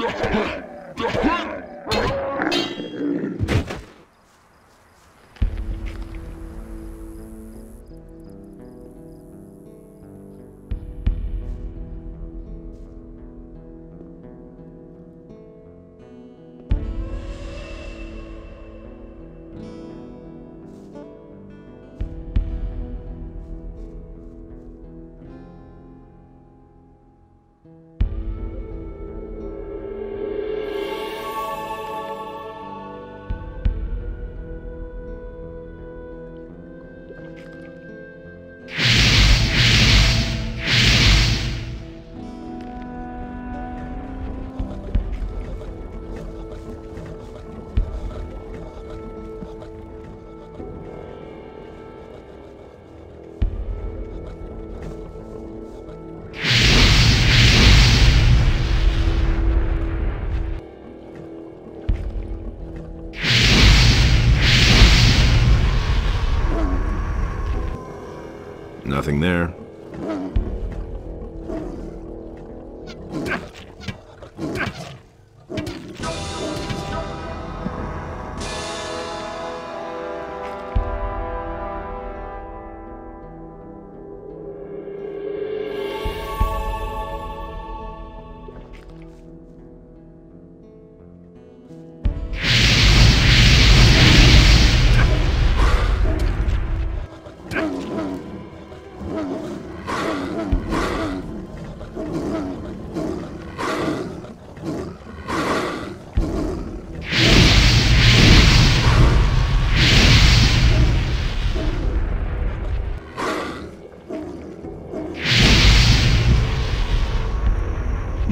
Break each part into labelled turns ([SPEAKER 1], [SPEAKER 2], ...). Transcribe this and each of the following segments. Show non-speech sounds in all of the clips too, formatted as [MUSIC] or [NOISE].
[SPEAKER 1] Don't [LAUGHS] [LAUGHS] Nothing there.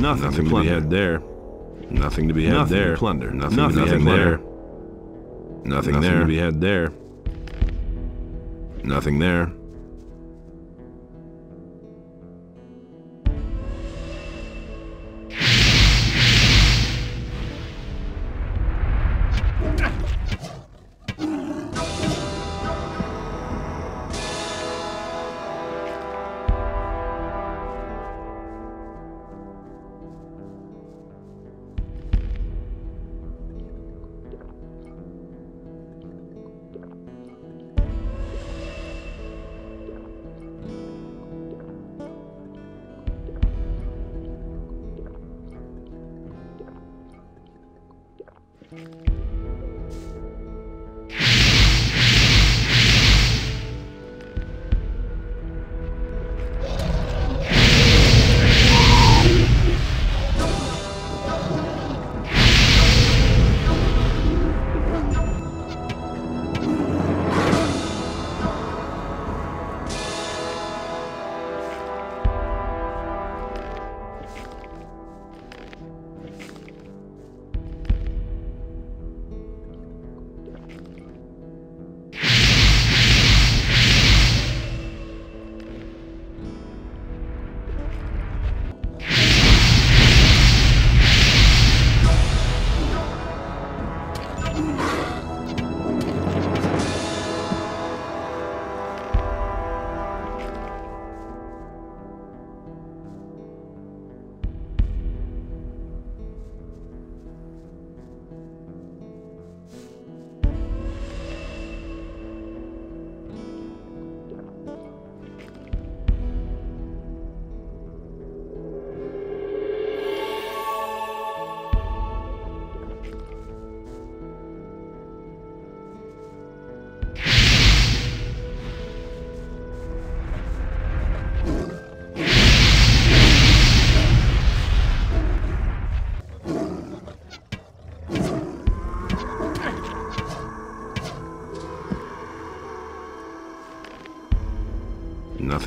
[SPEAKER 1] Nothing, Nothing to, to be had there. Nothing to be had Nothing there. To plunder. Nothing, Nothing, Nothing there. Nothing, Nothing there. to be had there. Nothing there.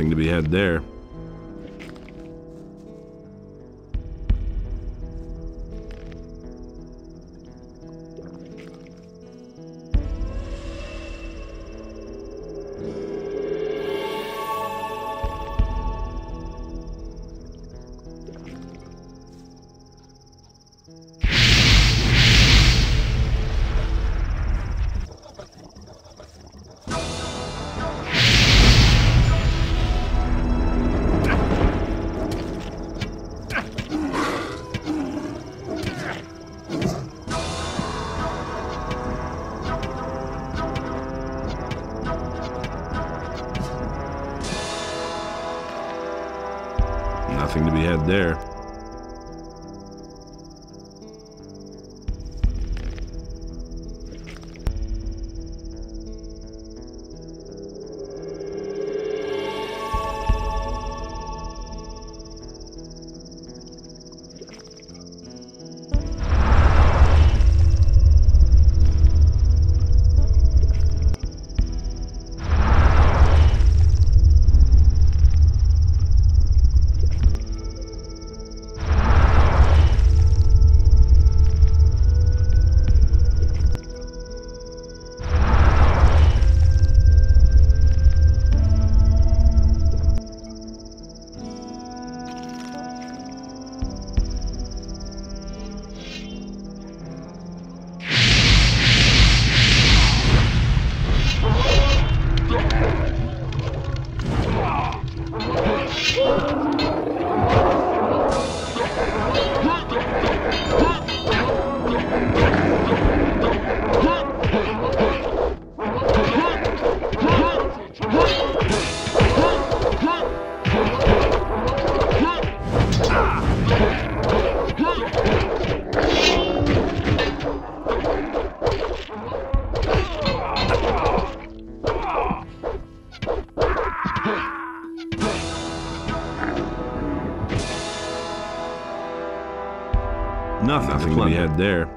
[SPEAKER 1] To be had there. To be had there.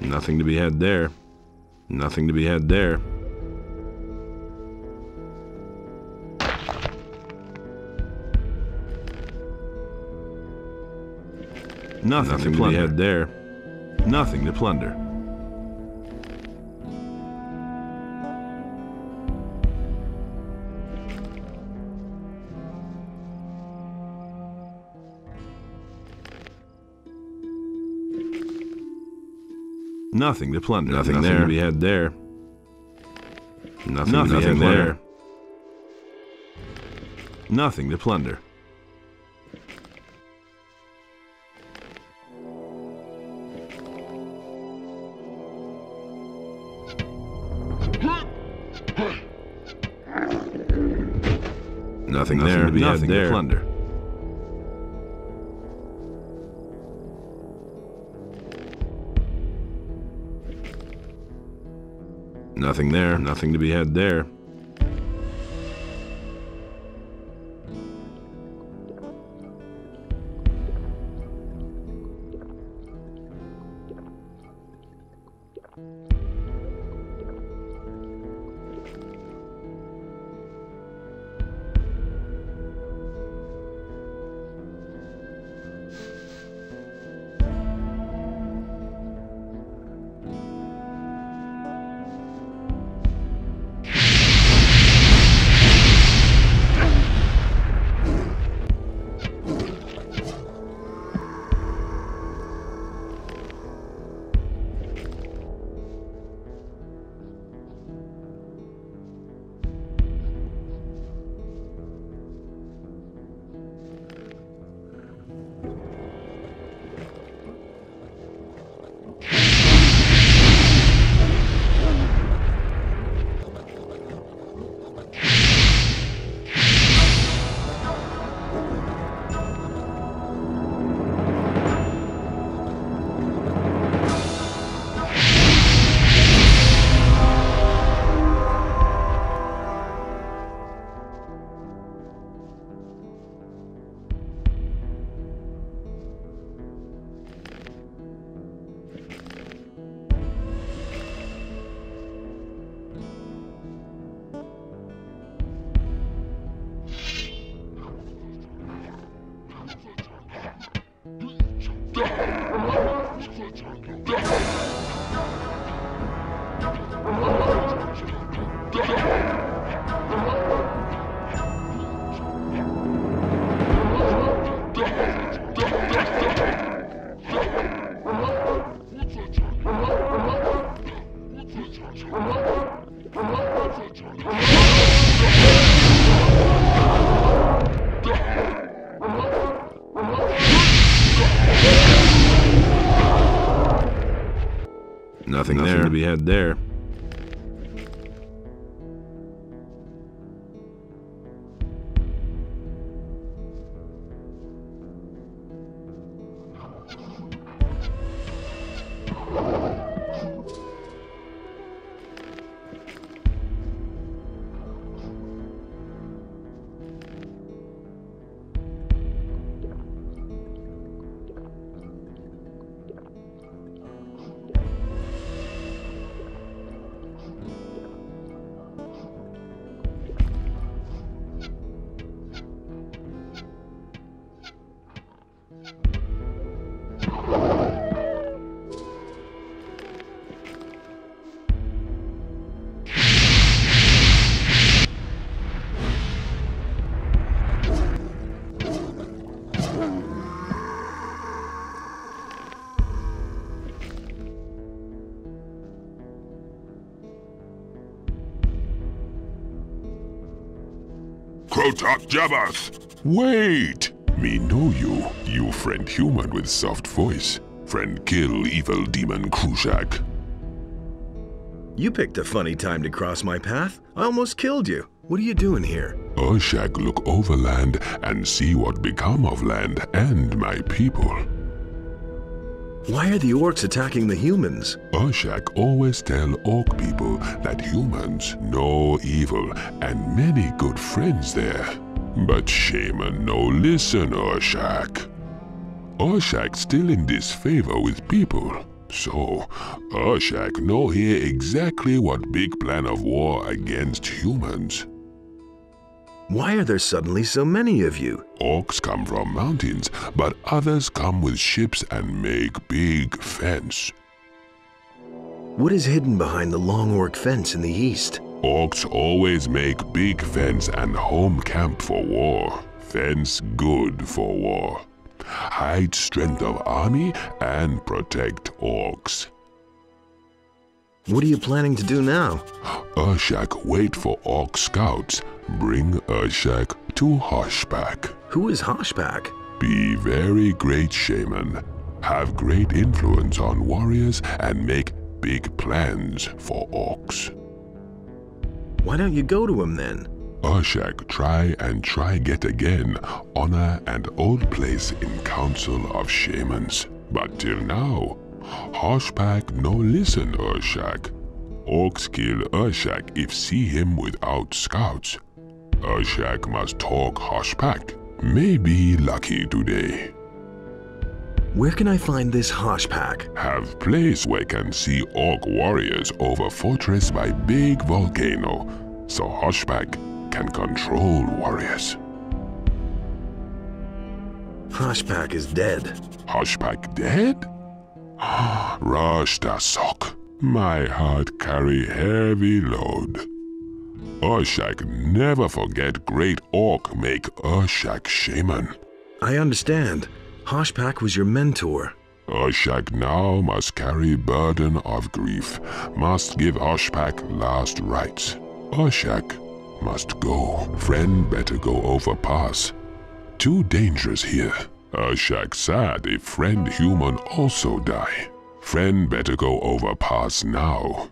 [SPEAKER 1] Nothing to be had there. Nothing to be had there. Nothing, Nothing to, to be had there. Nothing to plunder. Nothing to plunder. Nothing, Nothing there. to be had there. Nothing, Nothing, Nothing there. Nothing to plunder. Nothing, there, to be nothing there. to plunder. Nothing there, nothing to be had there. Had there.
[SPEAKER 2] Jabath! Wait! Me know you, you friend human with soft voice. Friend kill evil demon Krushak.
[SPEAKER 3] You picked a funny time to cross my path. I almost killed you. What are you doing here?
[SPEAKER 2] Urshak look over land and see what become of land and my people.
[SPEAKER 3] Why are the orcs attacking the humans?
[SPEAKER 2] Urshak always tell orc people that humans know evil and many good friends there. But Shaman no listen, Urshak. Urshak still in disfavor with people. So, Urshak know here exactly what big plan of war against humans.
[SPEAKER 3] Why are there suddenly so many of you?
[SPEAKER 2] Orcs come from mountains, but others come with ships and make big fence.
[SPEAKER 3] What is hidden behind the long orc fence in the east?
[SPEAKER 2] Orcs always make big fence and home camp for war. Fence good for war. Hide strength of army and protect orcs.
[SPEAKER 3] What are you planning to do now? [GASPS]
[SPEAKER 2] Urshak wait for orc scouts Bring Urshak to Hoshpak.
[SPEAKER 3] Who is Hoshpak?
[SPEAKER 2] Be very great shaman. Have great influence on warriors and make big plans for orcs.
[SPEAKER 3] Why don't you go to him then?
[SPEAKER 2] Urshak try and try get again honor and old place in council of shamans. But till now, Hoshpak no listen Urshak. Orcs kill Urshak if see him without scouts. Urshak must talk Hoshpak. Maybe lucky today.
[SPEAKER 3] Where can I find this Hoshpak?
[SPEAKER 2] Have place where can see orc warriors over fortress by big volcano, so Hoshpak can control warriors.
[SPEAKER 3] Hoshpak is dead.
[SPEAKER 2] Hoshpak dead? Rush the sock. My heart carry heavy load. Urshak never forget great orc make Urshak shaman.
[SPEAKER 3] I understand. Hoshpak was your mentor.
[SPEAKER 2] Urshak now must carry burden of grief, must give Hoshpak last rites. Urshak must go. Friend better go over pass. Too dangerous here. Urshak sad if friend human also die. Friend better go over pass now.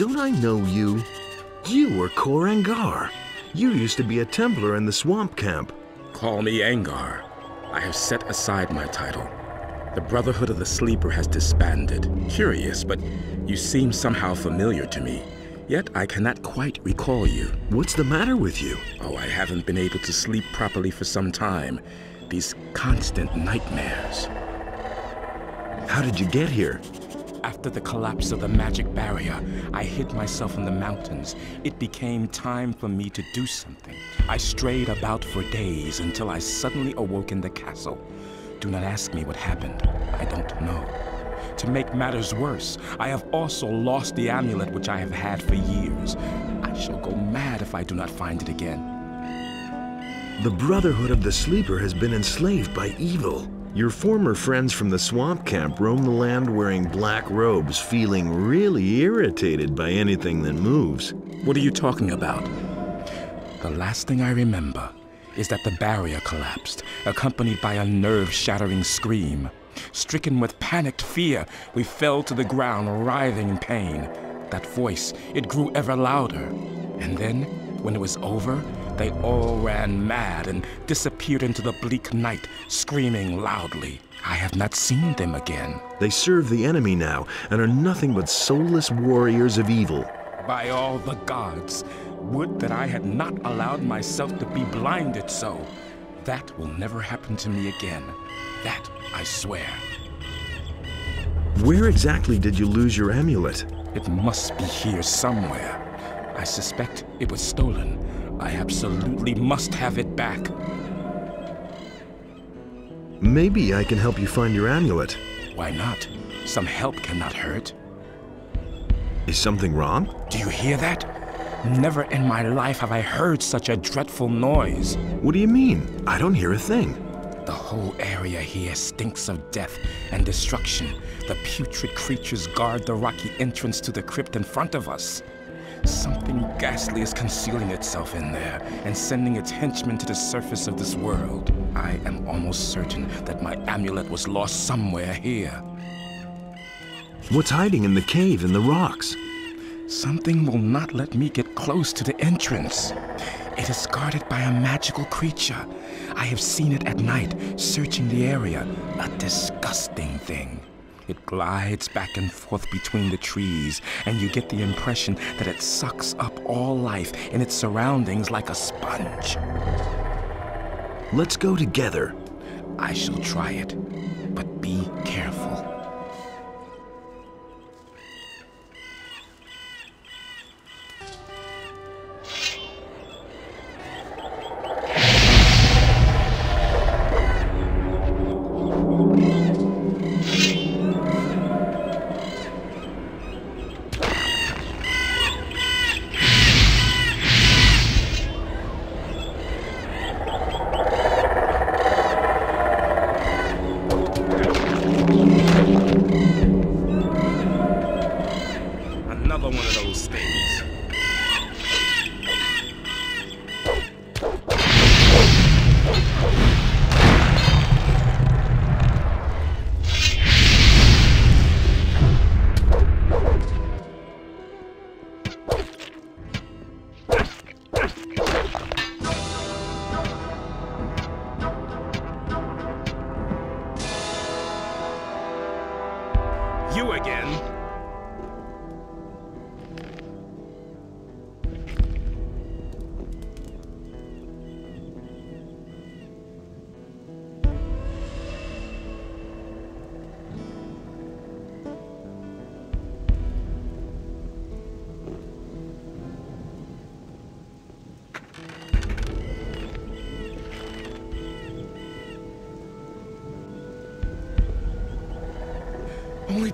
[SPEAKER 3] Don't I know you? You were Kor Angar. You used to be a Templar in the swamp camp.
[SPEAKER 4] Call me Angar. I have set aside my title. The Brotherhood of the Sleeper has disbanded. Curious, but you seem somehow familiar to me. Yet I cannot quite recall you.
[SPEAKER 3] What's the matter with you?
[SPEAKER 4] Oh, I haven't been able to sleep properly for some time. These constant nightmares.
[SPEAKER 3] How did you get here?
[SPEAKER 4] After the collapse of the magic barrier, I hid myself in the mountains. It became time for me to do something. I strayed about for days until I suddenly awoke in the castle. Do not ask me what happened. I don't know. To make matters worse, I have also lost the amulet which I have had for years. I shall go mad if I do not find it again.
[SPEAKER 3] The Brotherhood of the Sleeper has been enslaved by evil. Your former friends from the swamp camp roam the land wearing black robes, feeling really irritated by anything that moves.
[SPEAKER 4] What are you talking about? The last thing I remember is that the barrier collapsed, accompanied by a nerve-shattering scream. Stricken with panicked fear, we fell to the ground, writhing in pain. That voice, it grew ever louder. And then, when it was over, they all ran mad and disappeared into the bleak night, screaming loudly. I have not seen them again.
[SPEAKER 3] They serve the enemy now and are nothing but soulless warriors of evil.
[SPEAKER 4] By all the gods, would that I had not allowed myself to be blinded so. That will never happen to me again. That I swear.
[SPEAKER 3] Where exactly did you lose your amulet?
[SPEAKER 4] It must be here somewhere. I suspect it was stolen. I absolutely must have it back.
[SPEAKER 3] Maybe I can help you find your amulet.
[SPEAKER 4] Why not? Some help cannot hurt.
[SPEAKER 3] Is something wrong?
[SPEAKER 4] Do you hear that? Never in my life have I heard such a dreadful noise.
[SPEAKER 3] What do you mean? I don't hear a thing.
[SPEAKER 4] The whole area here stinks of death and destruction. The putrid creatures guard the rocky entrance to the crypt in front of us. Something ghastly is concealing itself in there and sending its henchmen to the surface of this world. I am almost certain that my amulet was lost somewhere here.
[SPEAKER 3] What's hiding in the cave in the rocks?
[SPEAKER 4] Something will not let me get close to the entrance. It is guarded by a magical creature. I have seen it at night, searching the area. A disgusting thing. It glides back and forth between the trees, and you get the impression that it sucks up all life in its surroundings like a sponge.
[SPEAKER 3] Let's go together.
[SPEAKER 4] I shall try it, but be careful.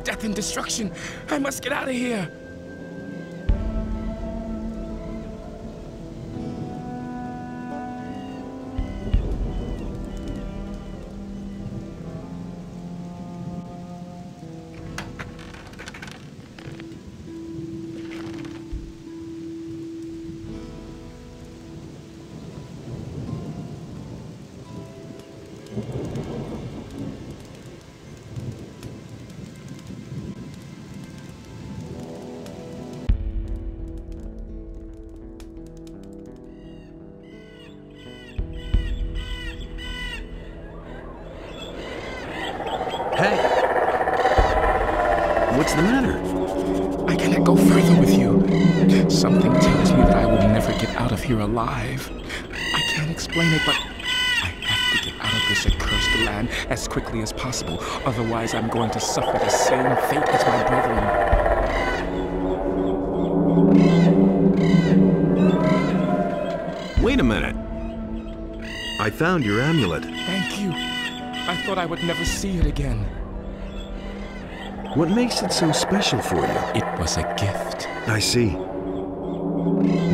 [SPEAKER 4] Death and destruction. I must get out of here. Alive. I can't explain it, but I have to get out of this accursed land as quickly as possible. Otherwise, I'm going to suffer the same fate as my brethren.
[SPEAKER 3] Wait a minute. I found your amulet.
[SPEAKER 4] Thank you. I thought I would never see it again.
[SPEAKER 3] What makes it so special for you?
[SPEAKER 4] It was a gift.
[SPEAKER 3] I see.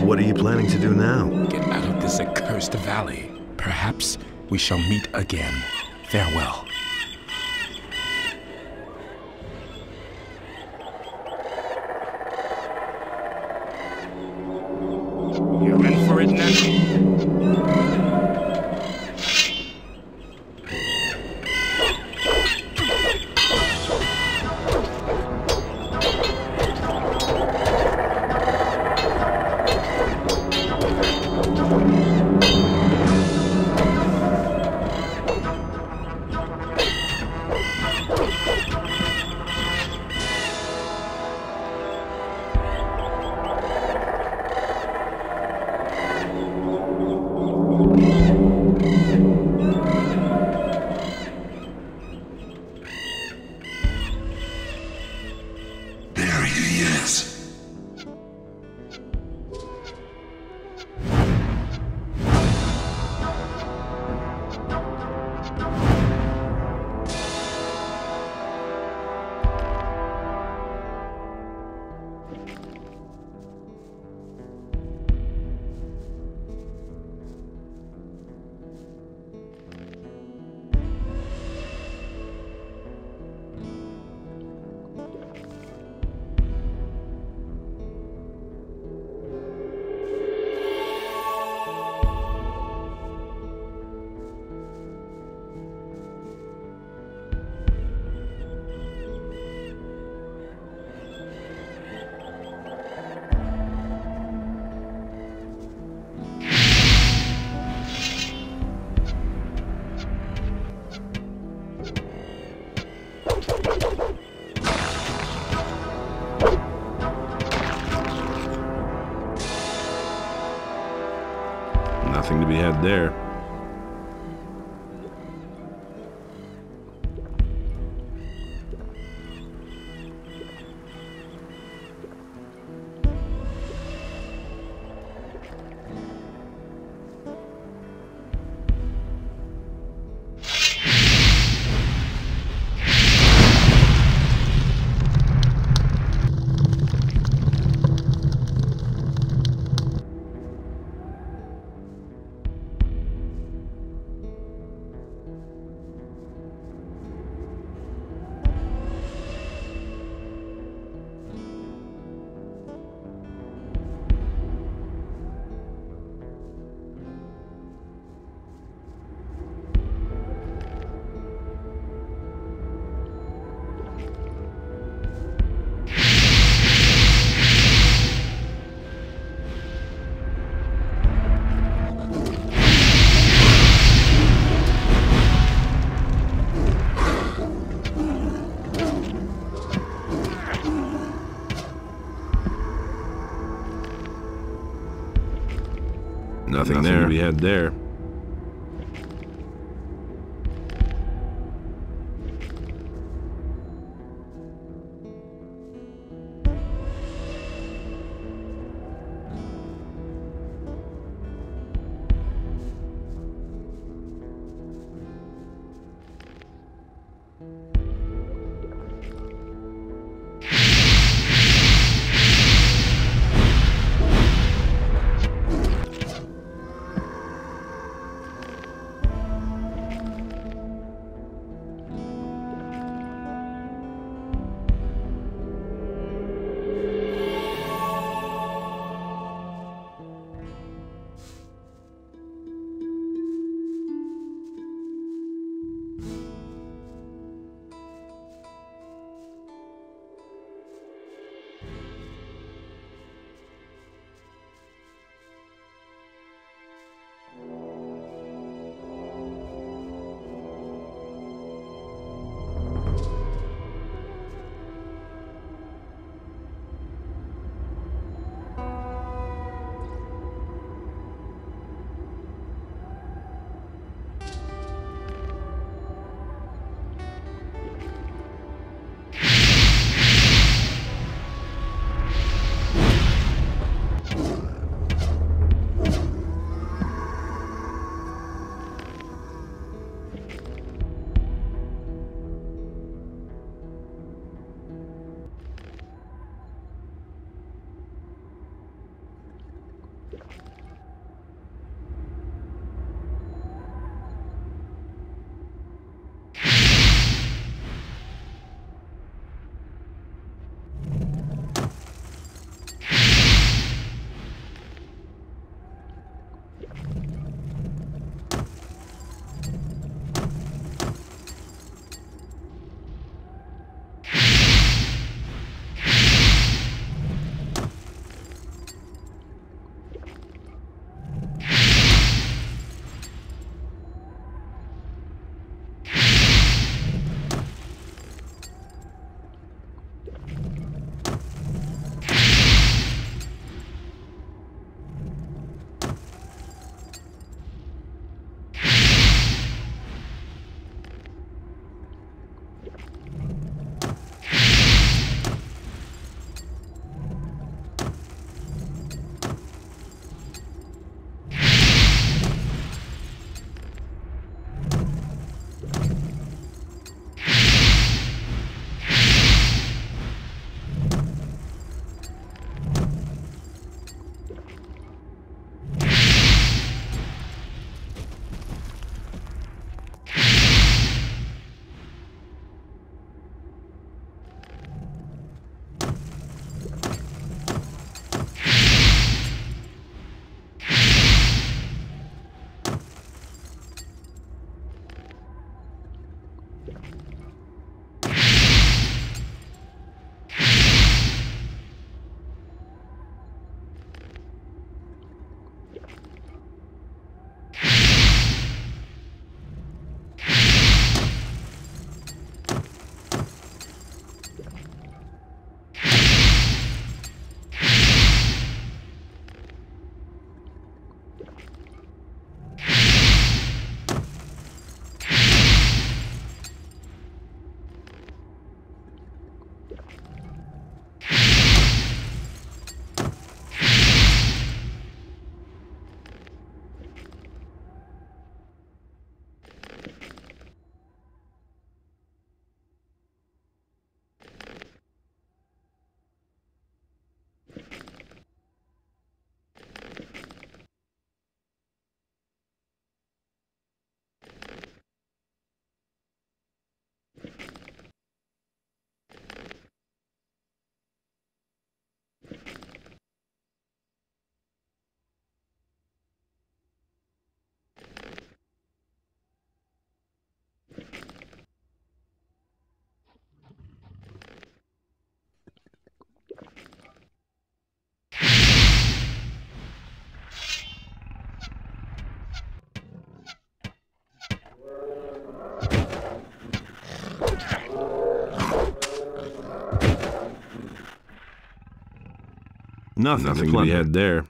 [SPEAKER 3] What are you planning to do now?
[SPEAKER 4] Get out of this accursed valley. Perhaps we shall meet again. Farewell.
[SPEAKER 1] Nothing to had there. Nothing, Nothing to, be had there.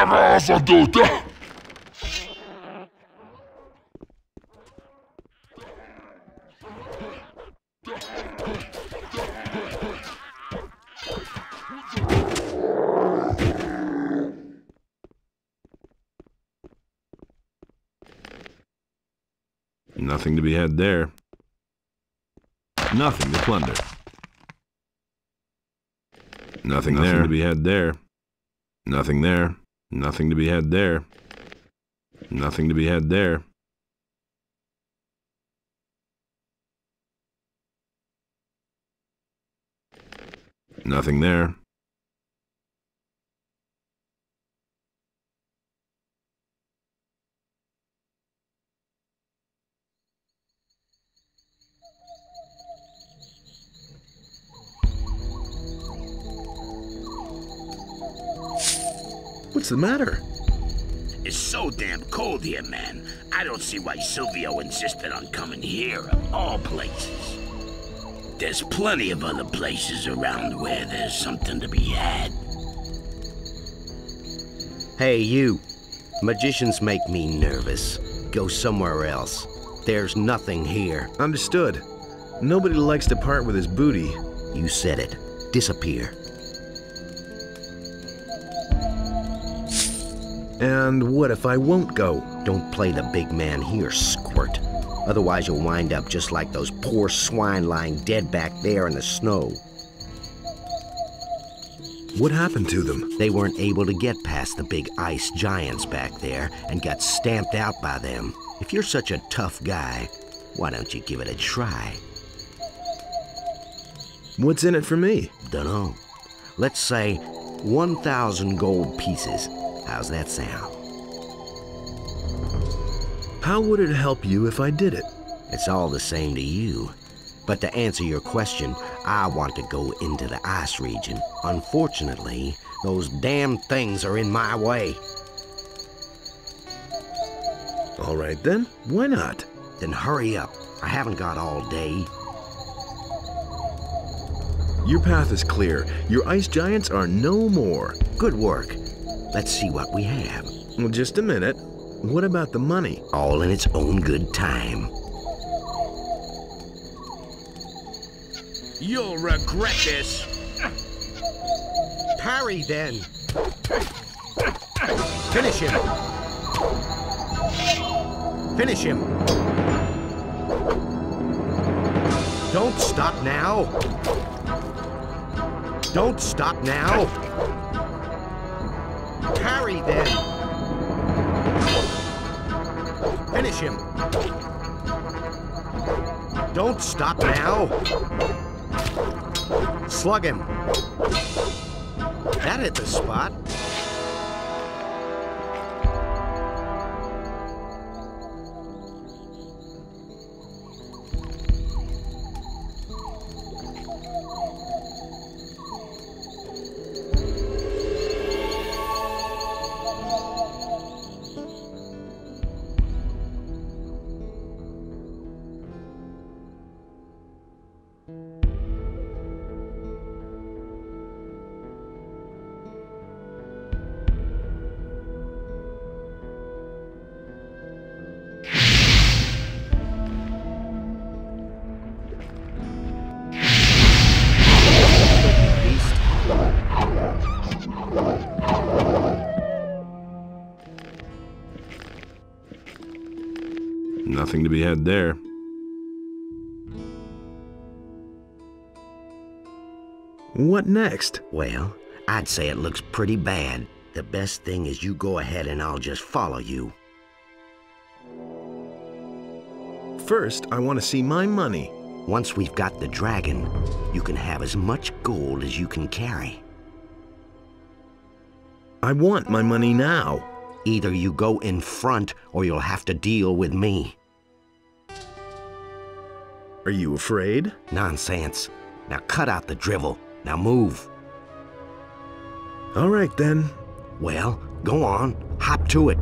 [SPEAKER 1] Nothing, Nothing to, to be had there. Nothing to be had there. Nothing to plunder. Nothing, Nothing there to be had there. Nothing there. Nothing to be had there. Nothing to be had there. Nothing there.
[SPEAKER 3] The matter?
[SPEAKER 5] It's so damn cold here, man. I don't see why Sylvio insisted on coming here, of all places. There's plenty of other places around where there's something to be had.
[SPEAKER 6] Hey, you. Magicians make me nervous. Go somewhere else. There's nothing here.
[SPEAKER 3] Understood. Nobody likes to part with his booty.
[SPEAKER 6] You said it. Disappear.
[SPEAKER 3] And what if I won't go?
[SPEAKER 6] Don't play the big man here, squirt. Otherwise you'll wind up just like those poor swine lying dead back there in the snow.
[SPEAKER 3] What happened to them?
[SPEAKER 6] They weren't able to get past the big ice giants back there and got stamped out by them. If you're such a tough guy, why don't you give it a try?
[SPEAKER 3] What's in it for me?
[SPEAKER 6] Dunno. Let's say 1,000 gold pieces. How's that sound?
[SPEAKER 3] How would it help you if I did it?
[SPEAKER 6] It's all the same to you. But to answer your question, I want to go into the ice region. Unfortunately, those damn things are in my way.
[SPEAKER 3] All right then, why not?
[SPEAKER 6] Then hurry up. I haven't got all day.
[SPEAKER 3] Your path is clear. Your ice giants are no more.
[SPEAKER 6] Good work. Let's see what we have.
[SPEAKER 3] Well, just a minute. What about the money?
[SPEAKER 6] All in its own good time.
[SPEAKER 5] You'll regret this.
[SPEAKER 6] Parry, then. Finish him. Finish him. Don't stop now. Don't stop now. Parry, then. Finish him. Don't stop now. Slug him. That hit the spot.
[SPEAKER 1] Had there.
[SPEAKER 3] What next?
[SPEAKER 6] Well, I'd say it looks pretty bad. The best thing is you go ahead and I'll just follow you.
[SPEAKER 3] First, I want to see my money.
[SPEAKER 6] Once we've got the dragon, you can have as much gold as you can carry.
[SPEAKER 3] I want my money now.
[SPEAKER 6] Either you go in front or you'll have to deal with me.
[SPEAKER 3] Are you afraid?
[SPEAKER 6] Nonsense. Now cut out the drivel. Now move.
[SPEAKER 3] All right then.
[SPEAKER 6] Well, go on. Hop to it.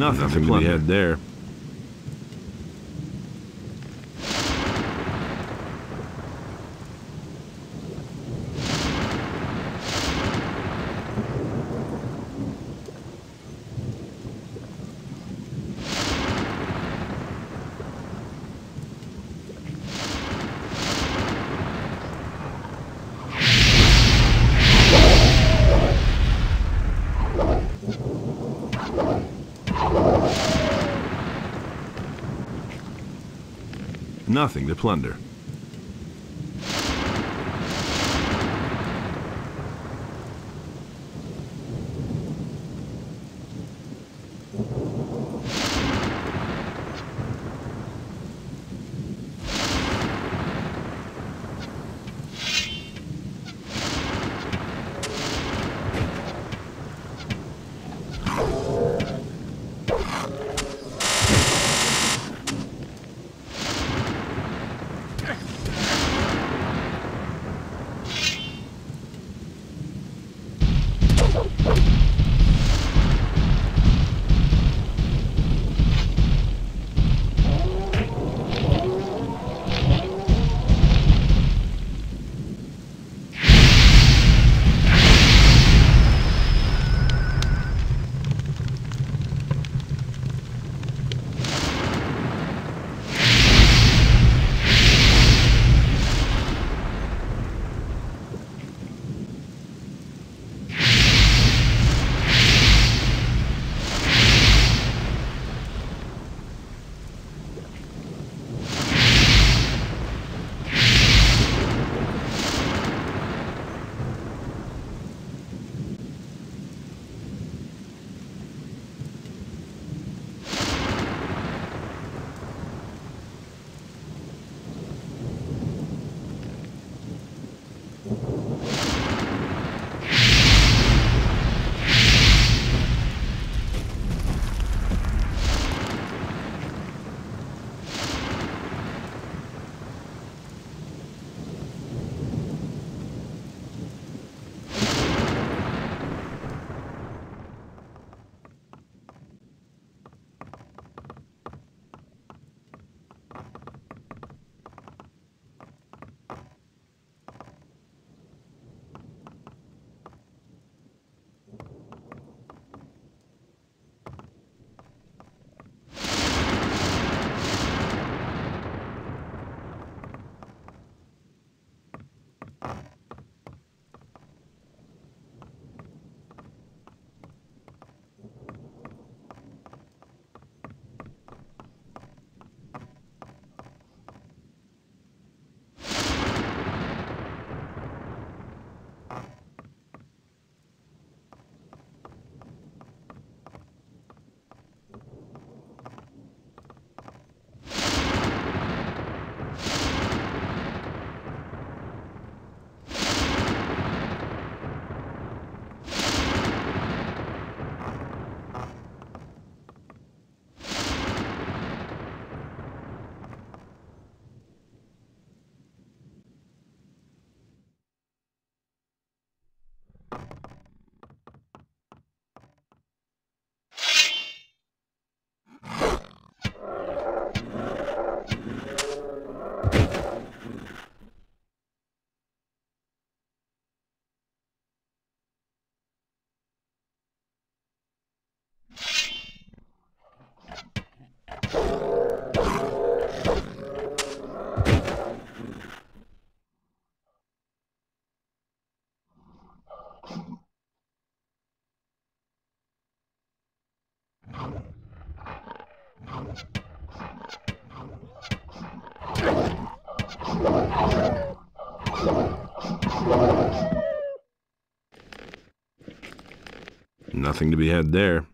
[SPEAKER 1] Nothing, Nothing to be had there. Nothing to plunder. Nothing to be had there.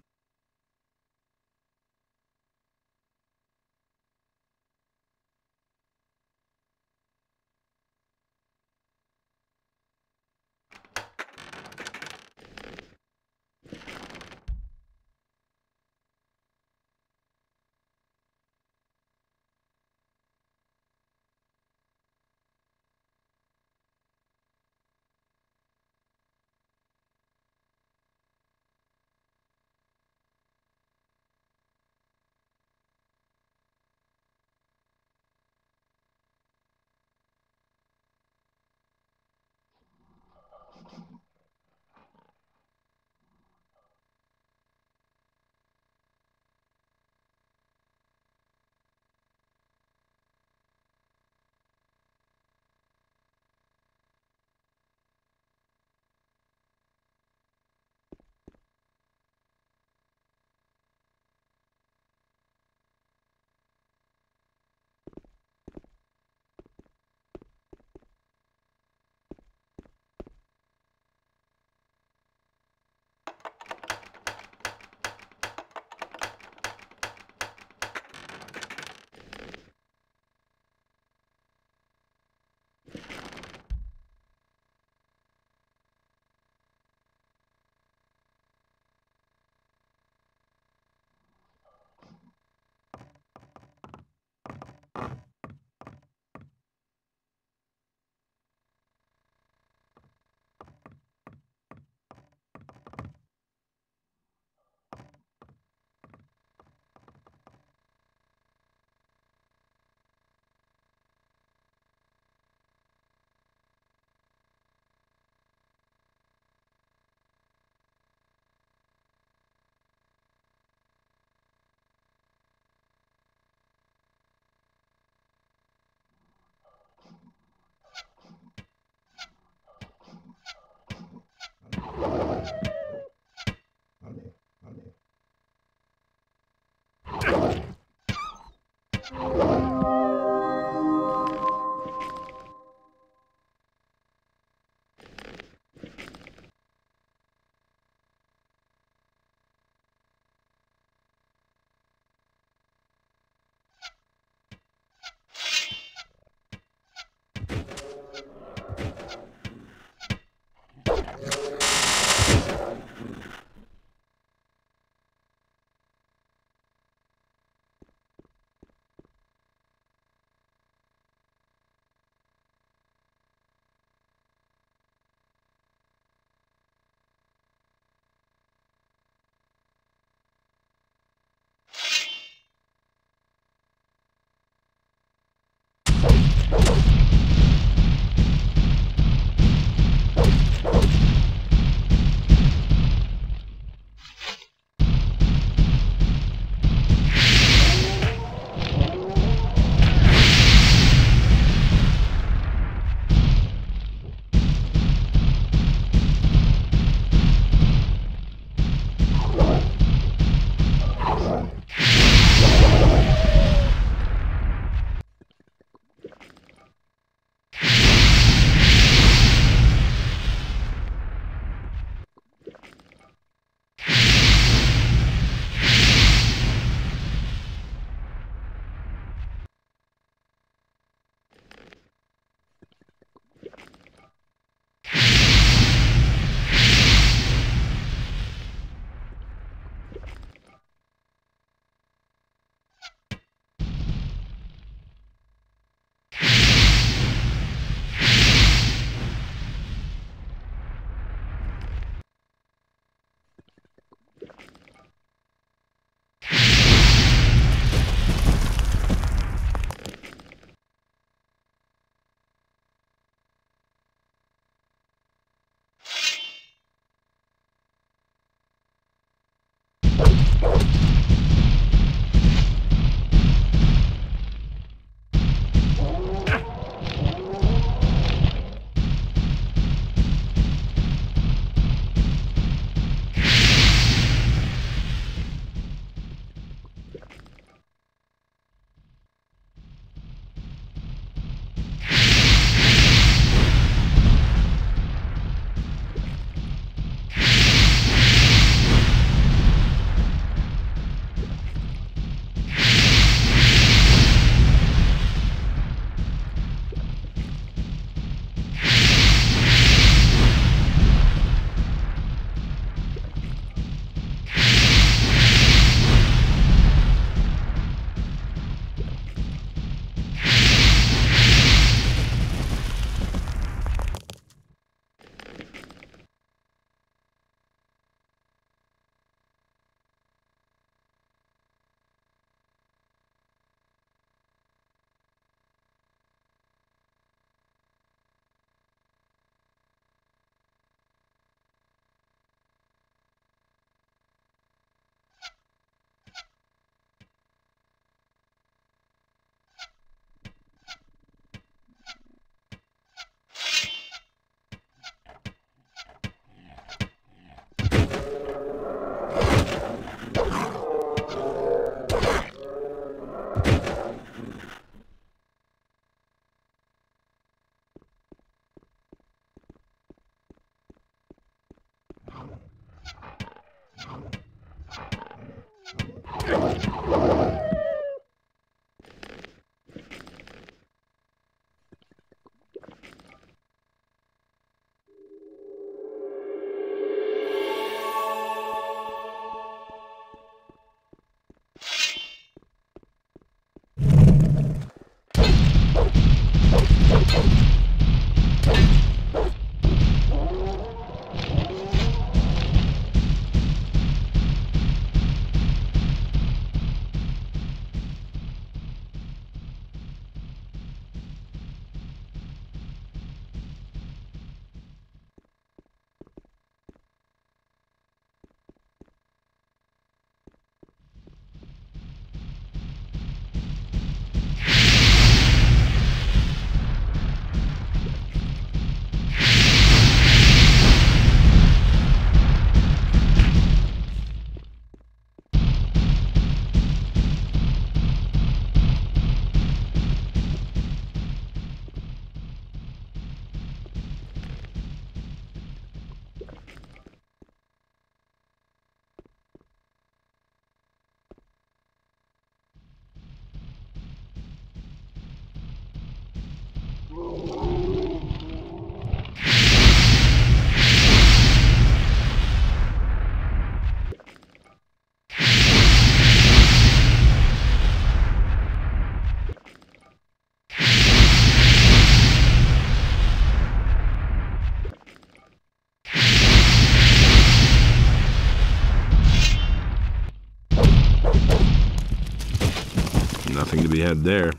[SPEAKER 1] Had there.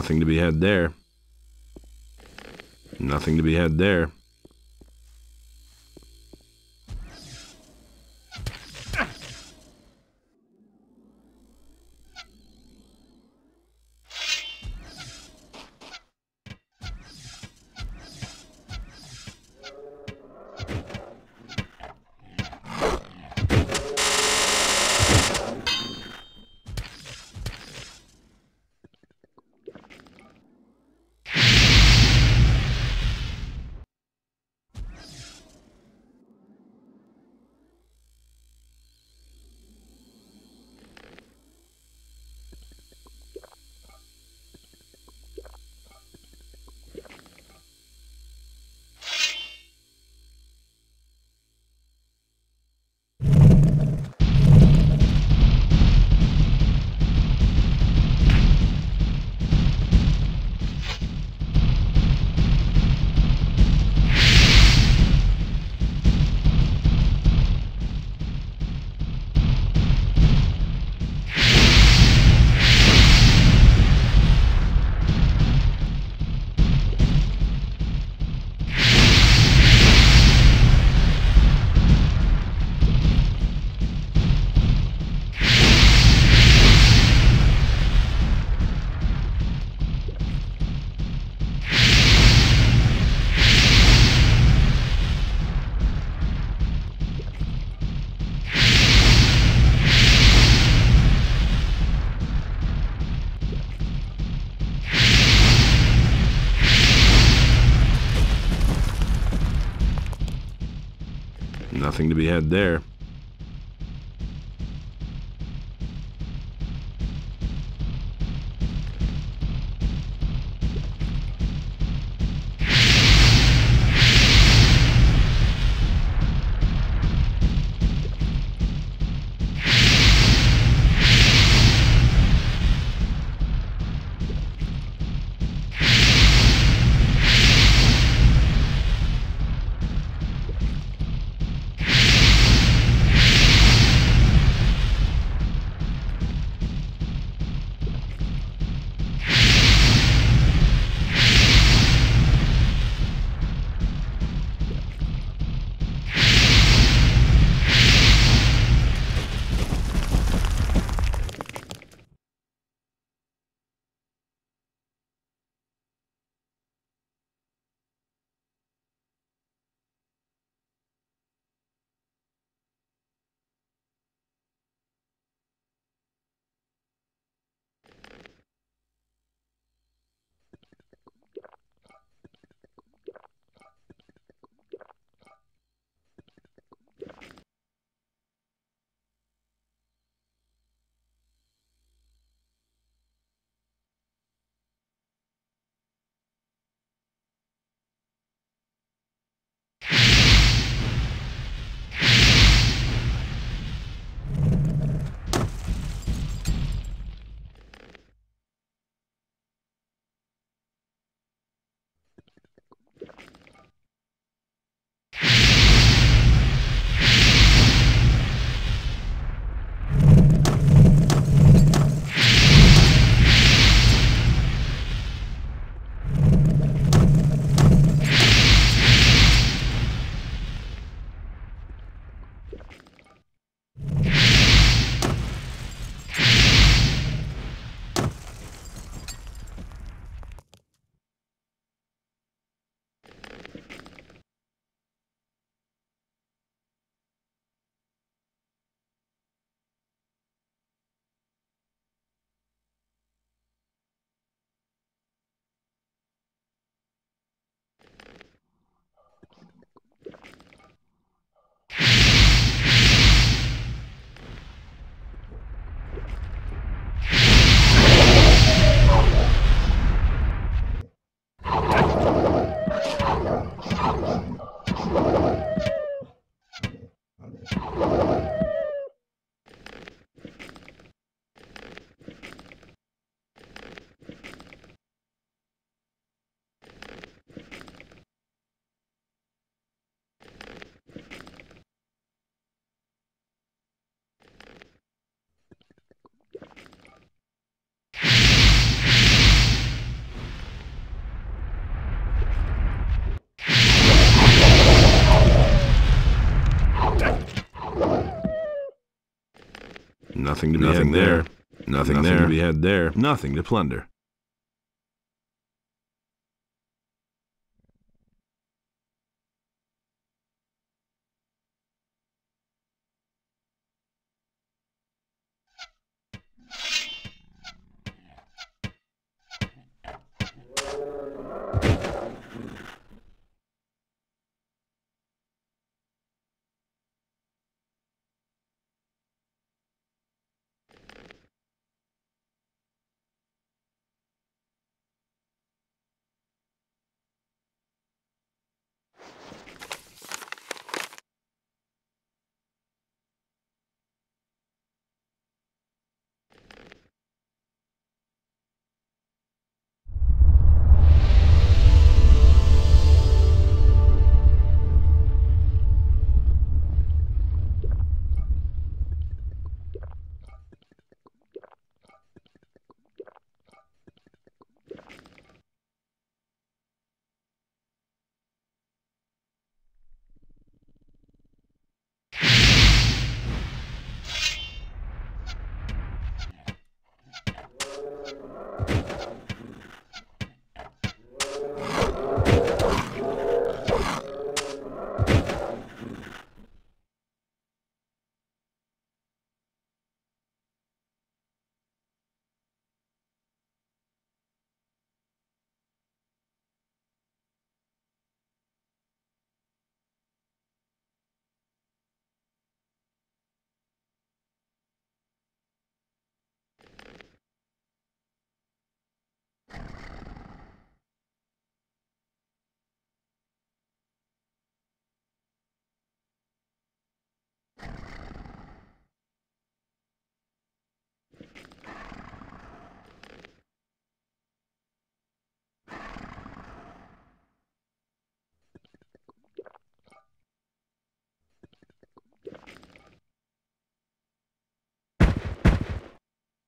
[SPEAKER 1] Nothing to be had there. Nothing to be had there. Had there. Nothing to be Nothing had there. there. Nothing, Nothing there. to be had there. Nothing to plunder.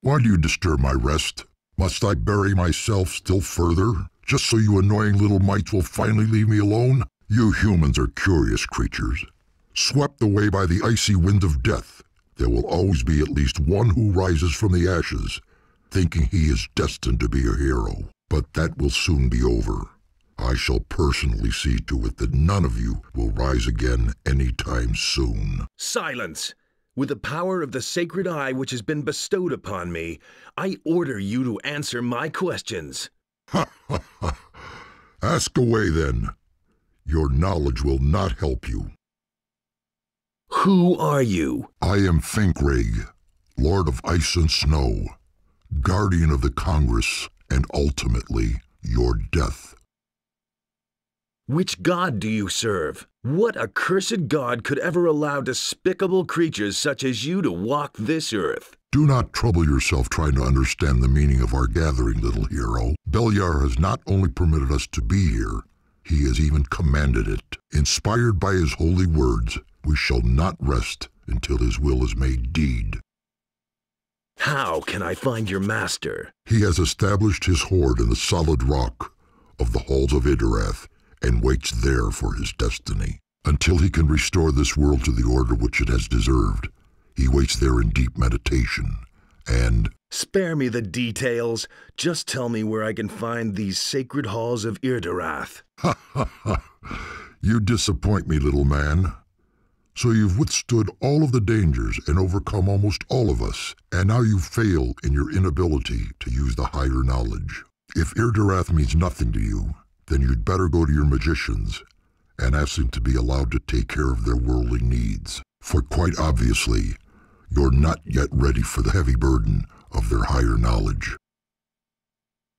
[SPEAKER 7] Why do you disturb my rest? Must I bury myself still further, just so you annoying little mites will finally leave me alone? You humans are curious creatures. Swept away by the icy wind of death, there will always be at least one who rises from the ashes, thinking he is destined to be a hero. But that will soon be over. I shall personally see to it that none of you will rise again any time soon.
[SPEAKER 3] Silence! With the power of the sacred eye which has been bestowed upon me, I order you to answer my questions.
[SPEAKER 7] Ha ha ha! Ask away then. Your knowledge will not help you.
[SPEAKER 3] Who are you?
[SPEAKER 7] I am Finkregh, Lord of Ice and Snow, Guardian of the Congress, and ultimately your death.
[SPEAKER 3] Which god do you serve? What accursed god could ever allow despicable creatures such as you to walk this earth?
[SPEAKER 7] Do not trouble yourself trying to understand the meaning of our gathering, little hero. Beliar has not only permitted us to be here, he has even commanded it. Inspired by his holy words, we shall not rest until his will is made deed.
[SPEAKER 3] How can I find your master?
[SPEAKER 7] He has established his hoard in the solid rock of the halls of Irdorath and waits there for his destiny. Until he can restore this world to the order which it has deserved, he waits there in deep meditation, and...
[SPEAKER 3] Spare me the details. Just tell me where I can find these sacred halls of Irdorath. [LAUGHS]
[SPEAKER 7] Ha ha ha! You disappoint me, little man. So you've withstood all of the dangers and overcome almost all of us, and now you fail in your inability to use the higher knowledge. If Irdorath means nothing to you, then you'd better go to your magicians and ask them to be allowed to take care of their worldly needs. For quite obviously, you're not yet ready for the heavy burden of their higher knowledge.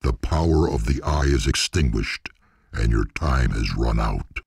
[SPEAKER 7] The power of the eye is extinguished, and your time has run out.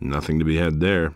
[SPEAKER 1] Nothing to be had there.